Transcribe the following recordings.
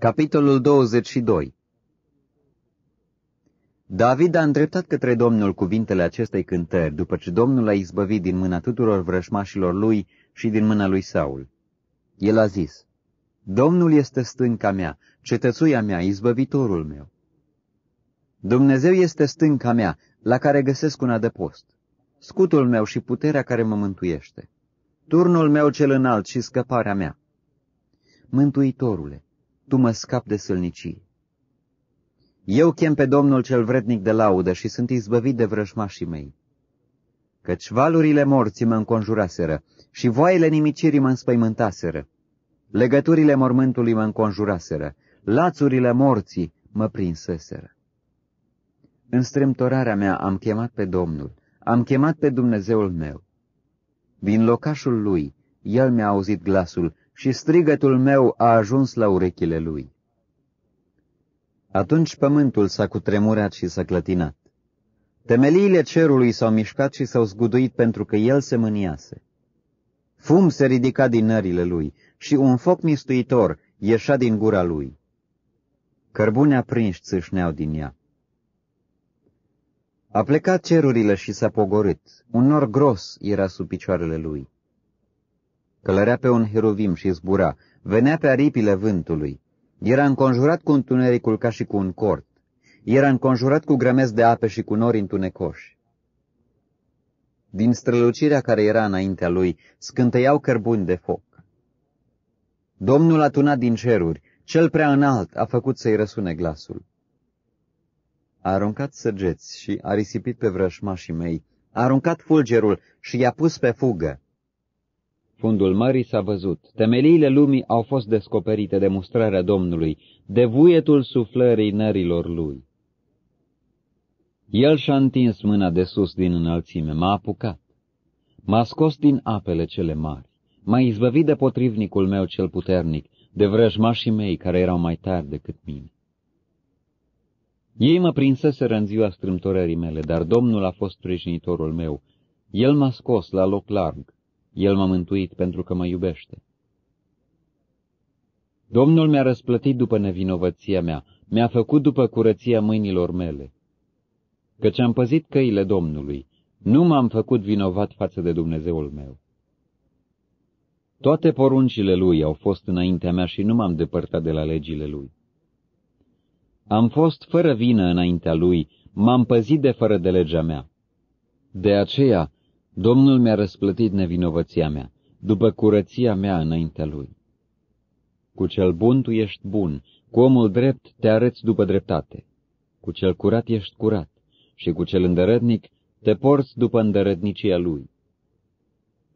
Capitolul 22 David a îndreptat către Domnul cuvintele acestei cântări, după ce Domnul a izbăvit din mâna tuturor vrășmașilor lui și din mâna lui Saul. El a zis, Domnul este stânca mea, cetățuia mea, izbăvitorul meu. Dumnezeu este stânca mea, la care găsesc un adăpost, scutul meu și puterea care mă mântuiește, turnul meu cel înalt și scăparea mea. Mântuitorule, tu mă scap de sălnicie. Eu chem pe Domnul cel vrednic de laudă și sunt izbăvit de vrăjmașii mei. Căci valurile morții mă înconjuraseră și voaiele nimicirii mă înspăimântaseră. Legăturile mormântului mă înconjuraseră, lațurile morții mă prinseseră. În strâmtorarea mea am chemat pe Domnul, am chemat pe Dumnezeul meu. Din locașul lui, el mi-a auzit glasul și strigătul meu a ajuns la urechile lui. Atunci pământul s-a cutremurat și s-a clătinat. Temeliile cerului s-au mișcat și s-au zguduit pentru că el se mâniase. Fum se ridica din nările lui și un foc mistuitor ieșea din gura lui. Cărbune aprinși țâșneau din ea. A plecat cerurile și s-a pogorât. Un nor gros era sub picioarele lui. Călărea pe un heruvim și zbura, venea pe aripile vântului. Era înconjurat cu întunericul ca și cu un cort. Era înconjurat cu grămezi de ape și cu nori întunecoși. Din strălucirea care era înaintea lui, scânteiau cărbuni de foc. Domnul a tunat din ceruri, cel prea înalt a făcut să-i răsune glasul. A aruncat săgeți și a risipit pe vrășmașii mei, a aruncat fulgerul și i-a pus pe fugă. Fundul mării s-a văzut, temeliile lumii au fost descoperite de mustrarea Domnului, de vuietul suflării nărilor lui. El și-a întins mâna de sus din înălțime, m-a apucat, m-a scos din apele cele mari, m-a izbăvit de potrivnicul meu cel puternic, de vrăjmașii mei care erau mai tari decât mine. Ei mă prinseseră în ziua strâmtorării mele, dar Domnul a fost sprijinitorul meu. El m-a scos la loc larg, el m-a mântuit pentru că mă iubește. Domnul mi-a răsplătit după nevinovăția mea, mi-a făcut după curăția mâinilor mele. Căci am păzit căile Domnului, nu m-am făcut vinovat față de Dumnezeul meu. Toate poruncile lui au fost înaintea mea și nu m-am depărtat de la legile lui. Am fost fără vină înaintea lui, m-am păzit de fără de legea mea. De aceea Domnul mi-a răsplătit nevinovăția mea, după curăția mea înaintea lui. Cu cel bun tu ești bun, cu omul drept te arăți după dreptate. Cu cel curat ești curat și cu cel îndărătnic te porți după îndărătnicia lui.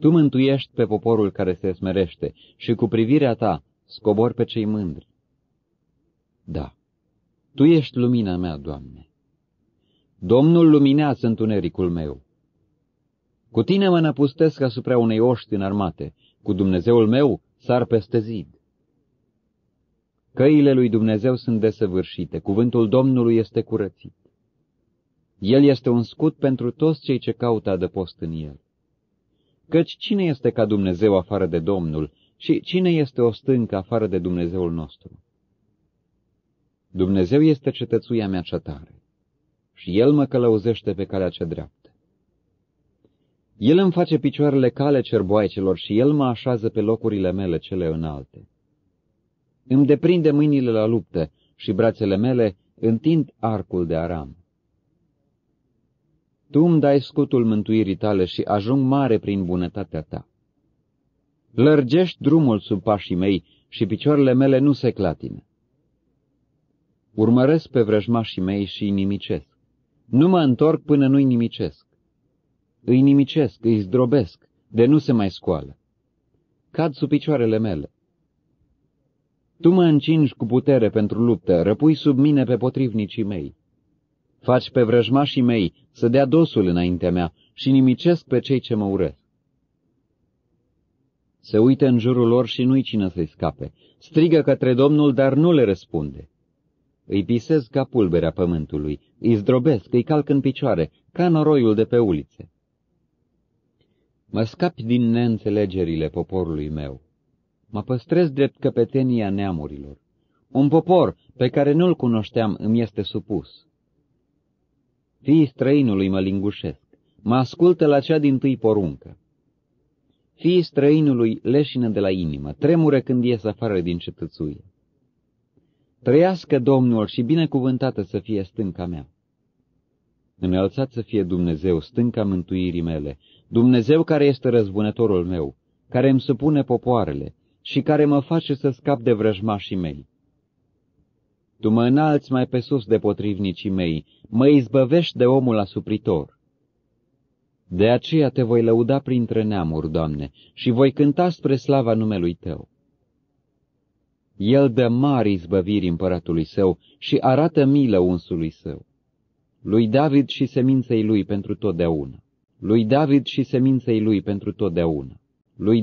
Tu mântuiești pe poporul care se smerește și cu privirea ta scobori pe cei mândri. Da, Tu ești lumina mea, Doamne. Domnul luminează întunericul meu. Cu tine mă năpustesc asupra unei oști înarmate, cu Dumnezeul meu sar peste zid. Căile lui Dumnezeu sunt desăvârșite, cuvântul Domnului este curățit. El este un scut pentru toți cei ce caută adăpost în el. Căci cine este ca Dumnezeu afară de Domnul și cine este o stâncă afară de Dumnezeul nostru? Dumnezeu este cetățuia mea cea tare și El mă călăuzește pe calea cea dreaptă. El îmi face picioarele cale cerboaicelor și El mă așează pe locurile mele cele înalte. Îmi deprinde mâinile la luptă și brațele mele întind arcul de aram. Tu îmi dai scutul mântuirii tale și ajung mare prin bunătatea ta. Lărgești drumul sub pașii mei și picioarele mele nu se clatină. Urmăresc pe vrăjmașii mei și îi nimicesc. Nu mă întorc până nu-i nimicesc îi nimicesc, îi zdrobesc, de nu se mai scoală. Cad sub picioarele mele. Tu mă încingi cu putere pentru luptă, răpui sub mine pe potrivnicii mei. Faci pe vrăjmașii mei să dea dosul înaintea mea și nimicesc pe cei ce mă urăsc. Se uită în jurul lor și nu-i cine să-i scape. Strigă către Domnul, dar nu le răspunde. Îi pisez ca pulberea pământului, îi zdrobesc, îi calc în picioare, ca noroiul de pe ulițe. Mă scapi din neînțelegerile poporului meu. Mă păstrez drept căpetenia neamurilor. Un popor pe care nu-l cunoșteam îmi este supus. Fiii străinului mă lingușesc, mă ascultă la cea din tâi poruncă. Fiii străinului leșină de la inimă, tremură când ies afară din cetățuie. Trăiască Domnul și binecuvântată să fie stânca mea. Înălțat să fie Dumnezeu, stânca mântuirii mele, Dumnezeu care este răzbunătorul meu, care îmi supune popoarele și care mă face să scap de vrăjmașii mei. Tu mă înalți mai pe sus de potrivnicii mei, mă izbăvești de omul asupritor. De aceea te voi lăuda printre neamuri, Doamne, și voi cânta spre slava numelui Tău. El dă mari izbăviri împăratului său și arată milă unsului său. Lui David și seminței lui pentru totdeauna. Lui David și seminței lui pentru totdeauna. Lui